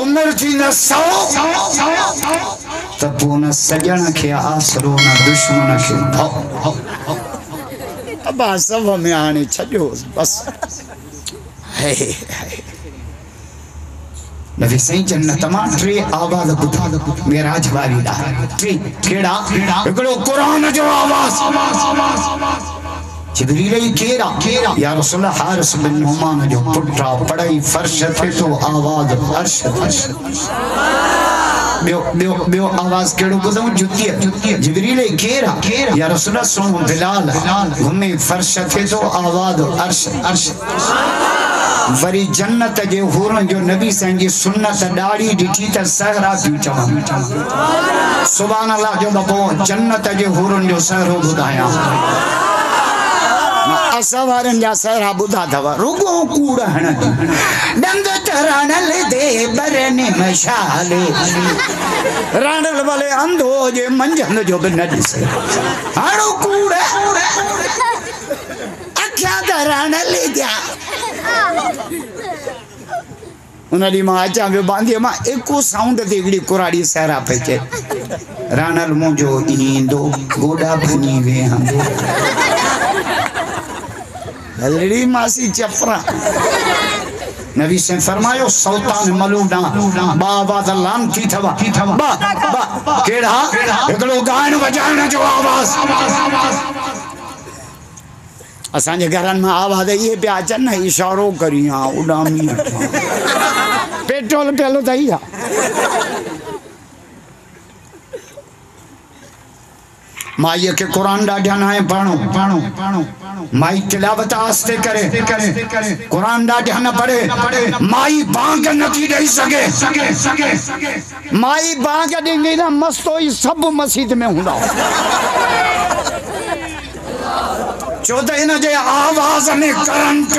उमिरि थी न सौ त पोइ न सॼण खे आसरो, न दुश्मन खे अबा सभ में हाणे छॾियोसि बसि। नबी सही जन्नत माँ टे आवाज़ ॿुधा मेराज वारी ॾांहुं टे कहिड़ा हिकिड़ो क़ुर जो आवाज़। जिबरील केरु केरु या रसूल हारिस बिन नुमान जो पुटु पढ़ाई फर्श थे तो आवाज़ अर्श अर्श ॿियो ॿियो ॿियो आवाज़ कहिड़ो ॿुधऊं जुतीअ जिबरील ई केरु आहे या रसूल सुनो बिलाल घुमे फर्श थे तो आवाज़ अर्श अर्श वरी जन्नत जे हूरन जो नबी साईं जी सुन्नत ॾाढ़ी ॾिठी त सहरा पियूं चवनि सुभान अल्लाह जो बपो जन्नत जे हूरन जो सहरो ॿुधायां असां वारनि जा सहरा ॿुधा अथव रुगो कूड़ हणनि डंग चरणल दे बरने मशाले राणल भले अंधो जे मंझंदि जो बि न ॾिसे हाणो कूड़। अखियाँ त राणल जा उन ॾींहुं माँ अचां पियो, बांधीअ माँ हिकु साउंड ते हिकिड़ी कुराड़ी सहरा पई चए राणल मुंहिंजो ईंदो गोॾा भञी वेहंदो। हलड़ी मासी चपरा नबी से फरमायो सुल्तान मलूडा बाबा द लान थी थवा बा बा केड़ा हिकड़ो गायन वजाइण जो आवाज़ असांजे घरनि माँ आवाज़ इहे पिया अचनि न इशारो करी हा पेट्रोल पियलो त ई माईअ खे क़ुर ॾाढा न आहे पढ़ो पढ़ो माई तिलावत आस्ते करे करे ॾाढा न पढ़े। माई बांग नथी ॾेई सघे माई बांग ॾींदी न मस्तो ई सभु मस्जिद में हूंदा। छो त जे आवाज़ में करंट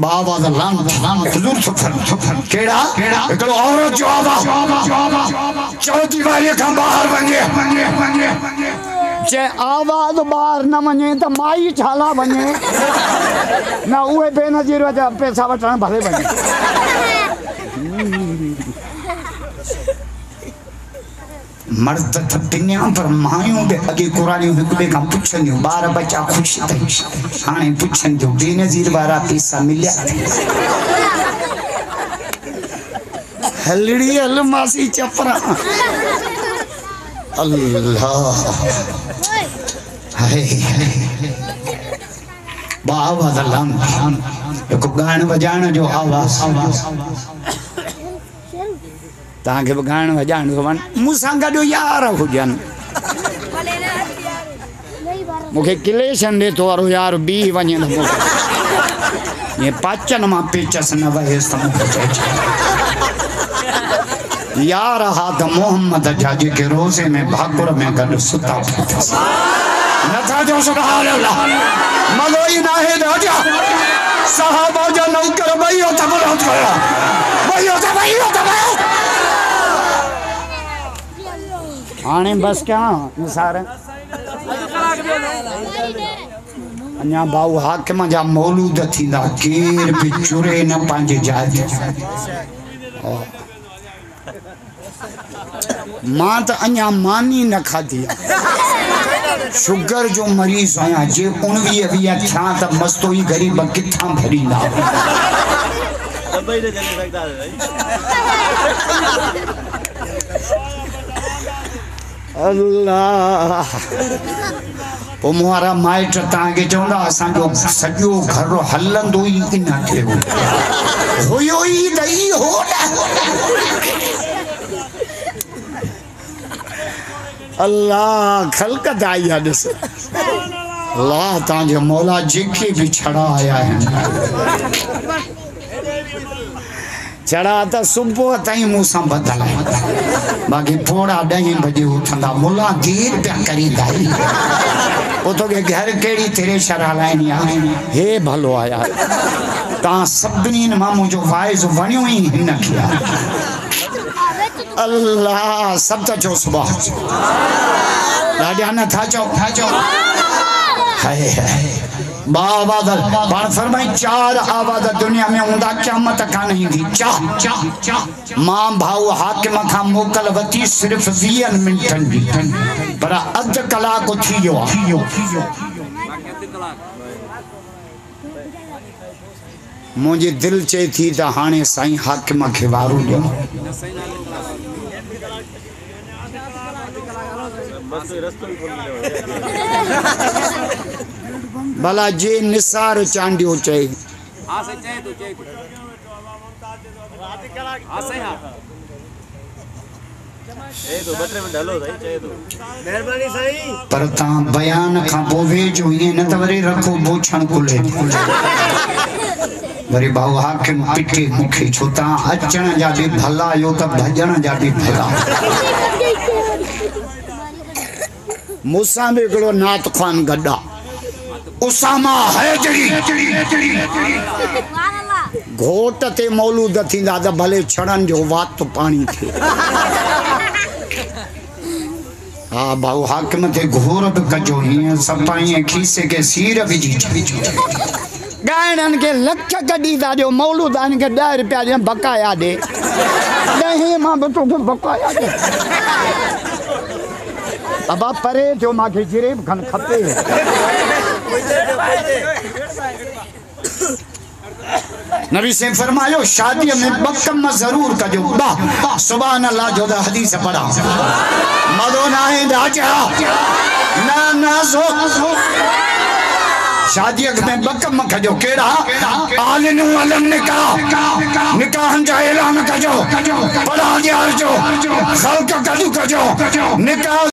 बाबा दा लान लान हुजूर सुफर सुफर केड़ा? केड़ा? हिकड़ो औरत जो आवाज़ चौथी वारी खां बाहर वञे वञे वञे जे आवाज़ ॿाहिरि न वञे त माई छाला वञे न उहे बेनज़ीर जा पैसा वठण भले वञे मर्द त पिनिया पर मायूं बि अॻे कुरानियूं हिक ॿिए खां पुछंदियूं, ॿार बच्चा ख़ुशि अथई। हाणे पुछनि थियूं बेनज़ीर वारा पैसा मिलिया हलड़ी हल मासी चपरा। अल्लाह। हाय। बाबा दा लान हिकु ॻाइण वॼाइण जो आवाज़। तव्हांखे बि ॻाइण वॼाइण खपनि मूंसां गॾु यार हुजनि मूंखे क्लेशन ॾे थो वारो यार बी वञे पाचन माँ पेचस न वहेसि यार हा त मोहम्मद जा जेके रोज़े में भाकुर में गॾु सुता नथा सुभाणे मज़ो ई न आहे राजा साहबा जा नौकर ॿई हथ बुलंद कया। ॿई हथ ॿई हथ ॿई हाणे बस कयां? निसार अञा भाऊ हाकिम जा मौलूद थींदा केर बि चुरे न पंहिंजे जाइ ते हा। माँ त अञा मानी न खाधी। शुगर जो मरीज़ आहियाँ जे उणिवीह वीह थिया त मस्तो ई ग़रीब किथां भरींदा। अल्लाह। पोइ मुहारा माइट तव्हांखे चवंदा असांजो सॼो घर हलंदो ई इन ते हो हुयो ई ॾई हो अल्लाह, ख़लकत आई आहे ॾिस। अल्लाह तव्हांजो मौला जेके बि छड़ा आया आहिनि। छड़ा त सुबुह ताईं मूंसां आहिनि बाक़ी पोड़ा ॾहें बजे उथंदा, मुला देर पिया करींदा पोइ तोखे घर कहिड़ी तेरे शर हे भलो आया, तव्हां सभिनी माँ मुंहिंजो वाइज़ वणियो ई हिन खे। आहे अल्लाह सभु त चओ था चओ। हाय हाय। पाण फरमाई चार आवाज़ दुनिया में हूंदा क़यामत चाह चाह चाह। माँ भाऊ हाकिम खां मोकल वठी सिर्फ़ वीहनि मिंटनि जी पर अधु कलाक थी आहे मुंहिंजी दिलि चए थी त हाणे साईं हाकिम खे वारो ॾियो। बस रस्तो भला जे निसार चांडियो चए। हाँ तो हाँ हाँ। तो तो। पर तव्हां बयान खां पोइ वेझो ईअं न त वरी रखो बोछण खुले वरी भाऊ हाकिम पिटे मूंखे छो तव्हां अचण जा बि भला आहियो त भॼण जा बि भला। मूंसां बि हिकिड़ो नात ख़ान गॾा उसामा हैदरी घोट ते मौलूद थींदा त भले छड़नि जो वात पाणी थिए हा भाऊ, हाकिम ते घोर बि कजो, हीअं सपाईअ खीसे खे सीर विझी ॻाइणनि खे लख कढी था ॾियो, मौलूदान खे ॾह रुपया ॾियनि बकाया ॾे। ॾहें माँ बि तोखे बकाया ॾे अबा परे थियो, मूंखे जिरेब खन खपे। नबी से फरमायो शादीअ में ॿ कम ज़रूर कजो। ॿ सुभान अल्लाह जो त हदीस पढ़ा। मदो न आहे राजा न न, सो। शादीअ में ॿ कम कजो कहिड़ा आलिनू अलम निकाह। निकाहनि जा ऐलान कजो। पढ़ा ॾियारजो ख़ल्क गॾु कजो। निकाह